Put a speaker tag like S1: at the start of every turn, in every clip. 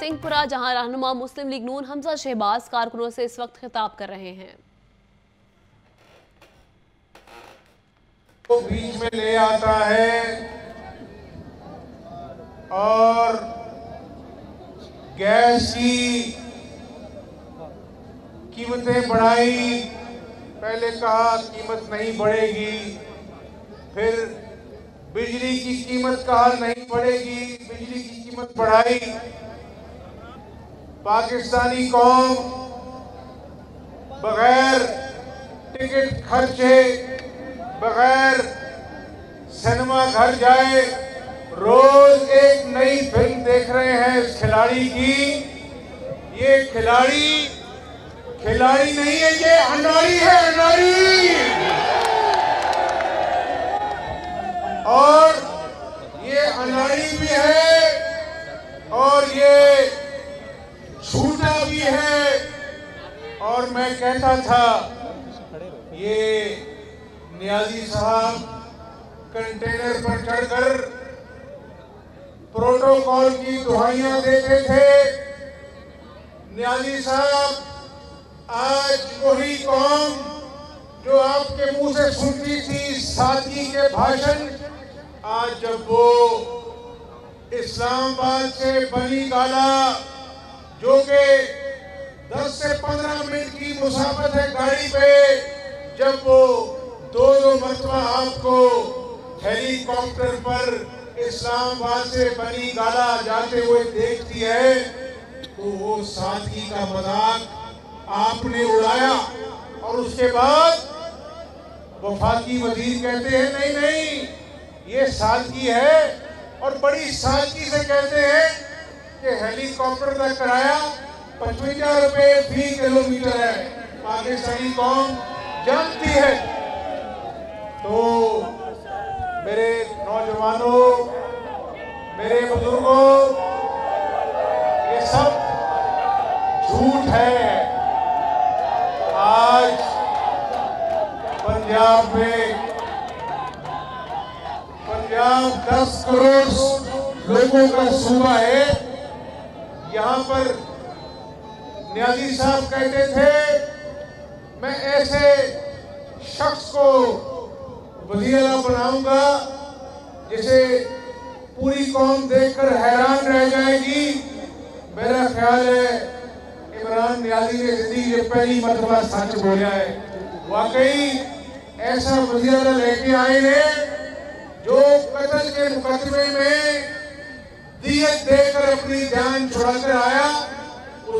S1: سنگھ پورا جہاں رہنما مسلم لیگ نون حمزہ شہباز کارکنوں سے اس وقت خطاب کر رہے ہیں۔
S2: بیچ میں لے آتا ہے اور گیس کی قیمتیں بڑھائی۔ پہلے کہا قیمت نہیں بڑھے گی، پھر بجلی کی قیمت کہا نہیں بڑھے گی۔ بجلی کی قیمت بڑھائی۔ پاکستانی قوم بغیر ٹکٹ خرچے، بغیر سینما گھر جائے، روز ایک نئی فلم دیکھ رہے ہیں اس کھلاڑی کی۔ یہ کھلاڑی کھلاڑی نہیں ہے، یہ اناڑی ہے اناڑی اور یہ اناڑی بھی ہے اور یہ ہے اور میں کہتا تھا، یہ نیازی صاحب کنٹینر پر چڑھ کر پروٹوکول کی دہائیاں دیتے تھے۔ نیازی صاحب، آج وہی قوم جو آپ کے منہ سے سنتی تھی ساتھی کے بھاشن، آج جب وہ اسلام آباد سے بنی گالا، جو کہ دس سے پندرہ منٹ کی مسافت ہے گاڑی پہ۔ جب وہ دو دو مرتبہ آپ کو ہیلی کاپٹر پر اسلام آباد سے بنی گالا جاتے ہوئے دیکھتی ہے، تو وہ ساتھی کا مذاق آپ نے اڑایا۔ اور اس کے بعد وفاقی وزیر کہتے ہیں، نہیں نہیں، یہ سادگی ہے۔ اور بڑی سادگی سے کہتے ہیں کہ ہیلی کاپٹر کا کرایہ پچوجا روپے فی کلومیٹر ہے۔ پاکستانی قوم جانتی ہے۔ تو میرے نوجوانوں، میرے بزرگوں، یہ سب جھوٹ ہے۔ آج پنجاب میں پنجاب دس کروڑ لوگوں کا صوبہ ہے۔ یہاں پر نیازی صاحب کہتے تھے، میں ایسے شخص کو وزیر اعلیٰ بناؤں گا جسے پوری قوم دیکھ کر حیران رہ جائے گی۔ میرا خیال ہے، عمران نیازی نے زندگی یہ پہلی مرتبہ سچ بولیا ہے۔ واقعی ایسا وزیر اعلیٰ لے کے آئے ہیں جو قتل کے مقدمے میں دیت دے کر اپنی جان چھڑا کر آیا۔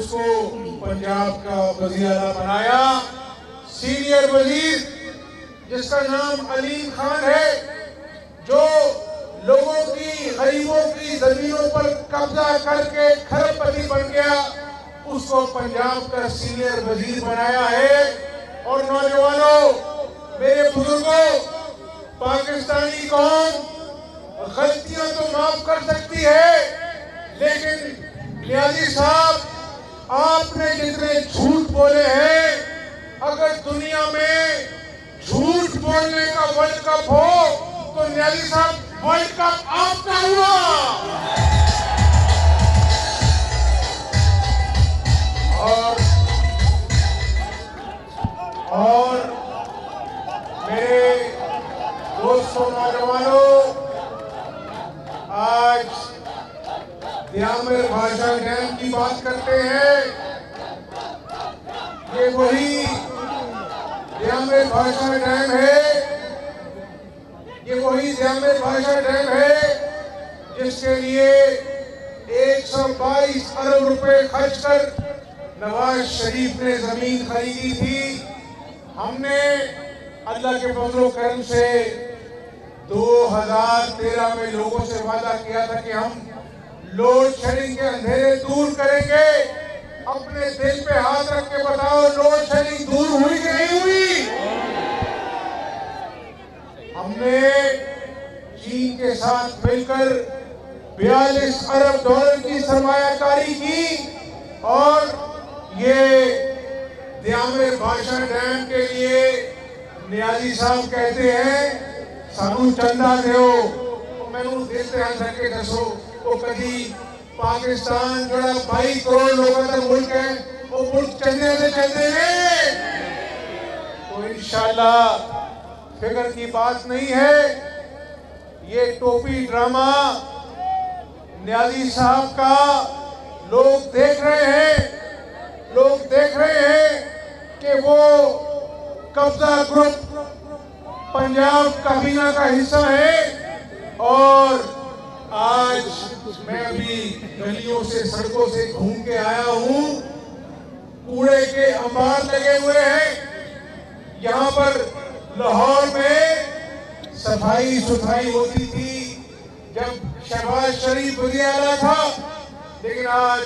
S2: اس کو پنجاب کا وزیر اعلیٰ بنایا۔ سینئر وزیر، جس کا نام علیم خان ہے، جو لوگوں کی، غریبوں کی زمینوں پر قبضہ کر کے کھرب پتی بن گیا، اس کو پنجاب کا سینئر وزیر بنایا ہے۔ اور نوجوانوں، میرے بزرگوں، پاکستانی قوم، غلطیاں تو معاف کر سکتی ہے، لیکن نیازی جی صاحب آپ نے جتنے جھوٹ بولے ہیں، اگر دنیا میں جھوٹ بولنے کا ورلڈ کپ ہو، تو نیالی صاحب ورلڈ کپ آپ کا ہوا۔ ڈیم ہے یہ وہی دیامر بھاشا ڈیم ہے جس کے لیے ایک سو بائیس ارب روپے خرچ کر نواز شریف نے زمین خریدی تھی۔ ہم نے اللہ کے فضل و کرم سے دو ہزار تیرہ میں لوگوں سے وعدہ کیا تھا کہ ہم لوڈ شیڈنگ کے اندھیرے دور کریں گے۔ اپنے دل پہ ہاتھ رکھ کے بتاؤ لوڈ شیڈنگ دور ہوئی کہ نہیں ہوئی ہم نے چین کے ساتھ مل کر بیالیس ارب ڈالر کی سرمایہ کاری کی اور یہ دیامر بھاشا ڈیم کے لیے نیازی صاحب کہتے ہیں، سانو چندہ دیو میں نے دل پہ ہاتھ کے دسو، وہ کدی پاکستان جڑا بائی کروڑ لوگوں کا ملک ہے، وہ ملک چلنے سے چلتے ہیں۔ تو انشاءاللہ فکر کی بات نہیں ہے۔ یہ ٹوپی ڈرامہ نیازی صاحب کا لوگ دیکھ رہے ہیں، لوگ دیکھ رہے ہیں کہ وہ قبضہ گروپ پنجاب کابینہ کا حصہ ہے اور آج میں ابھی گلیوں سے، سڑکوں سے گھوم کے آیا ہوں۔ کوڑے کے انبار لگے ہوئے ہیں۔ یہاں پر لاہور میں صفائی ستھرائی ہوتی تھی جب شہباز شریف وزیر اعلیٰ تھا، لیکن آج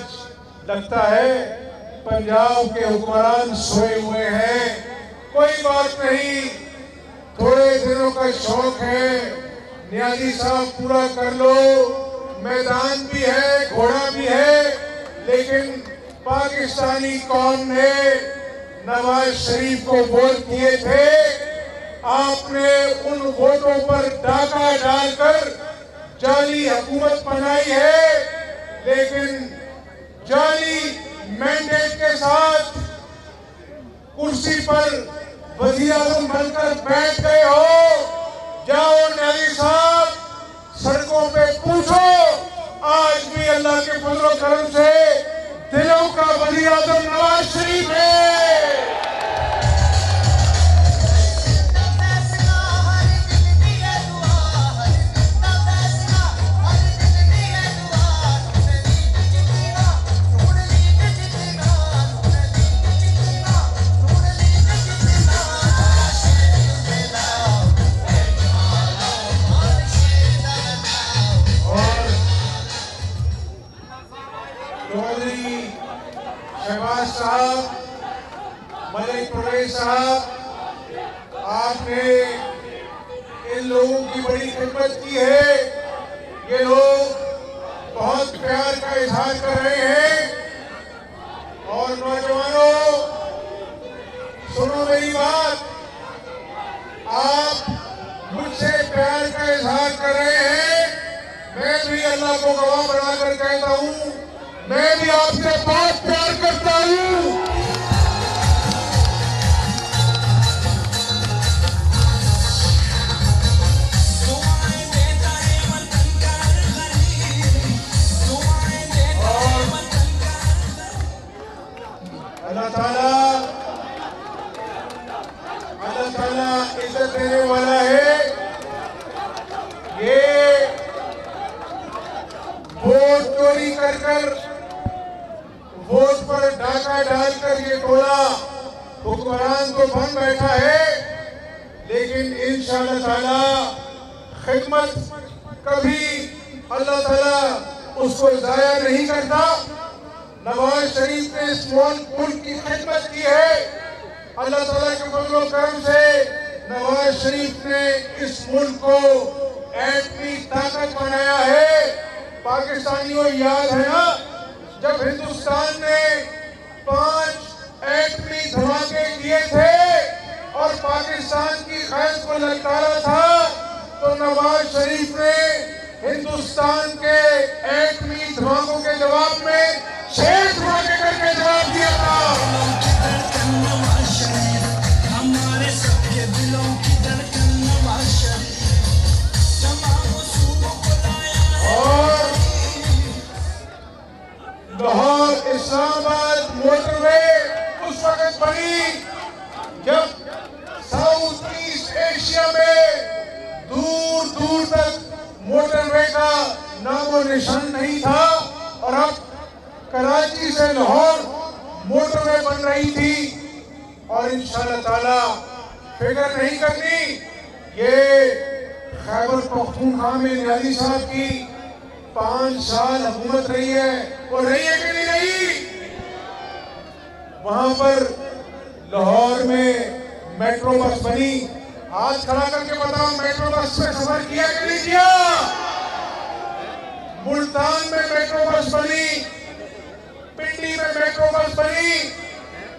S2: لگتا ہے پنجاب کے حکمران سوئے ہوئے ہیں۔ کوئی بات نہیں، تھوڑے دنوں کا شوق ہے۔ نیازی صاحب پورا کر لو۔ میدان بھی ہے، گھوڑا بھی ہے، لیکن پاکستانی قوم نے نواز شریف کو ووٹ کیے تھے۔ آپ نے ان ووٹوں پر ڈاکہ ڈال کر جعلی حکومت بنائی ہے، لیکن جعلی مینڈیٹ کے ساتھ کرسی پر وزیر اعظم بن کر بیٹھ گئے ہو، جاؤ نیلی صاحب، سڑکوں پہ پوچھو، آج بھی اللہ کے فضل و کرم سے دلوں کا وزیر اعظم نواز شریف ہے۔ چودھری شہباز صاحب ملک پرویز صاحب آپ نے ان لوگوں کی بڑی خدمت کی ہے یہ لوگ بہت پیار کا اظہار کر رہے ہیں اور نوجوانوں سنو میری بات آپ مجھ سے پیار کا اظہار کر رہے ہیں میں بھی اللہ کو گواہ بنا کر کہتا ہوں میں بھی آپ سے بہت پیار کرتا ہوں۔ اللہ تعالیٰ اللہ تعالیٰ عزت دینے والا ہے۔ یہ ووٹ چوری کر کر پر ڈاکہ ڈال کر یہ ٹولا حکمران تو بن بیٹھا ہے، لیکن انشاءاللہ تعالی خدمت کبھی اللہ تعالیٰ اس کو ضائع نہیں کرتا۔ نواز شریف نے اس ملک کی خدمت کی ہے۔ اللہ تعالیٰ کے فضل و کرم سے نواز شریف نے اس ملک کو ایٹمی طاقت بنایا ہے۔ پاکستانیوں، یاد ہے نا؟ جب ہندوستان نے پانچ ایٹمی دھماکے کیے تھے اور پاکستان کی خیز کو للکارا تھا، تو نواز شریف نے ہندوستان کے ایٹمی دھماکوں کے جواب میں چھ دھماکے کر کے جواب دیا تھا۔ لاہور اسلام آباد موٹر وے اس وقت بنی جب ساؤتھ ایسٹ ایشیا میں دور دور تک موٹر وے کا نام و نشان نہیں تھا اور اب کراچی سے لاہور موٹر وے بن رہی تھی اور انشاءاللہ تعالی فکر نہیں کرنی یہ خیبر پختونخوا میں نیازی صاحب کی پانچ سال حکومت رہی ہے وہ رہی ہے کہ نہیں رہی؟ وہاں پر لاہور میں میٹرو بس بنی۔ ہاتھ کھڑا کر کے بتاؤ میٹرو بس میں سفر کیا کہ نہیں کیا؟ ملتان میں میٹرو بس بنی، پنڈی میں میٹرو بس بنی۔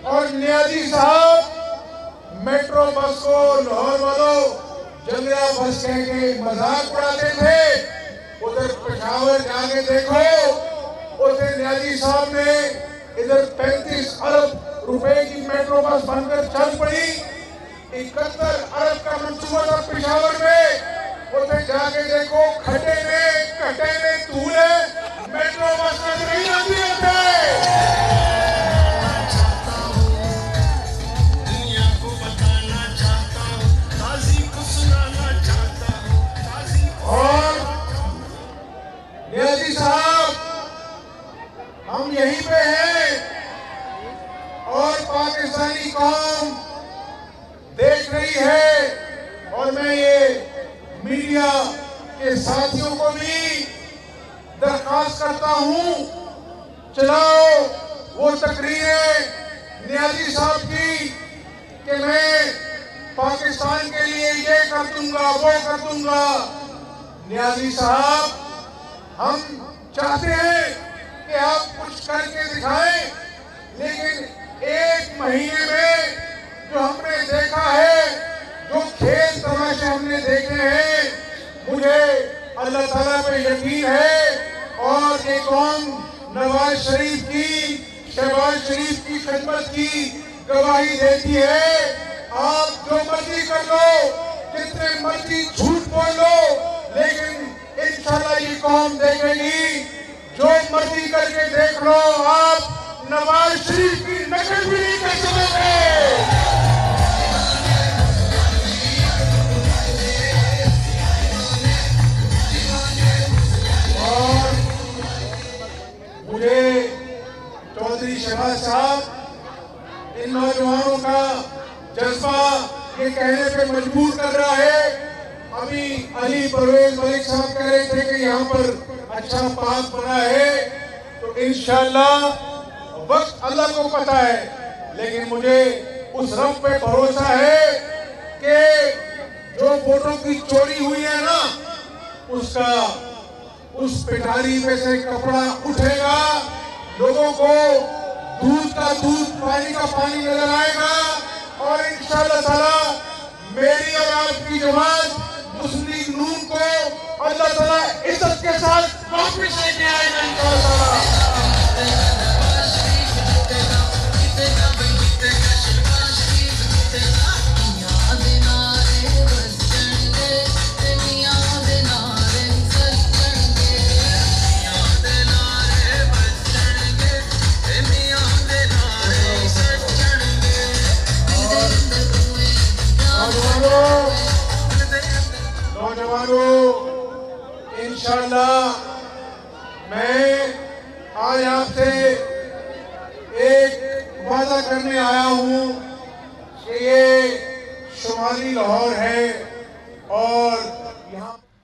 S2: اور نیازی صاحب، میٹرو بس کو لاہور والوں جنگلہ بس کہہ کے مذاق اڑاتے تھے۔ ادھر پشاور جا کے دیکھو، اسے نیازی صاحب نے ادھر پینتیس ارب روپے کی میٹرو بس بن کر چل پڑی۔ اکہتر ارب کا منصوبہ تھا پشاور میں۔ اسے جا کے دیکھو، کھٹے میں کٹے میں دھولے میٹرو بس نظر نہیں آتی ہے درخواست کرتا ہوں، چلاؤ، وہ تقریریں نیازی صاحب کی کہ میں پاکستان کے لیے یہ کر دوں گا، وہ کر دوں گا۔ نیازی صاحب، ہم چاہتے ہیں کہ آپ کچھ کر کے دکھائیں، لیکن ایک مہینے میں جو ہم نے دیکھا ہے، جو کھیل تماشے ہم نے دیکھے ہیں، مجھے اللہ تعالیٰ پہ یقین ہے اور یہ قوم نواز شریف کی، شہباز شریف کی خدمت کی گواہی دیتی ہے۔ آپ جو مرضی کر لو، جتنے مرضی جھوٹ بول لو، لیکن انشاءاللہ یہ قوم دیکھے گی جو مرضی کر کے دیکھ لو، آپ یہ کہنے پہ مجبور کر رہا ہے۔ ابھی علی پرویز ملک صاحب کہہ رہے تھے کہ یہاں پر اچھا پاک بنا ہے۔ تو انشاءاللہ وقت اللہ کو پتا ہے، لیکن مجھے اس رب پہ بھروسہ ہے کہ جو ووٹوں کی چوری ہوئی ہے نا، اس کا، اس پٹاری میں سے کپڑا اٹھے گا، لوگوں کو دودھ کا دودھ، پانی کا پانی نظر آئے گا اور انشاءاللہ تعالی کی جماعت مسلم لیگ نون کو اللہ تعالیٰ عزت کے ساتھ واپس لے کے آئے گا ان شاء اللہ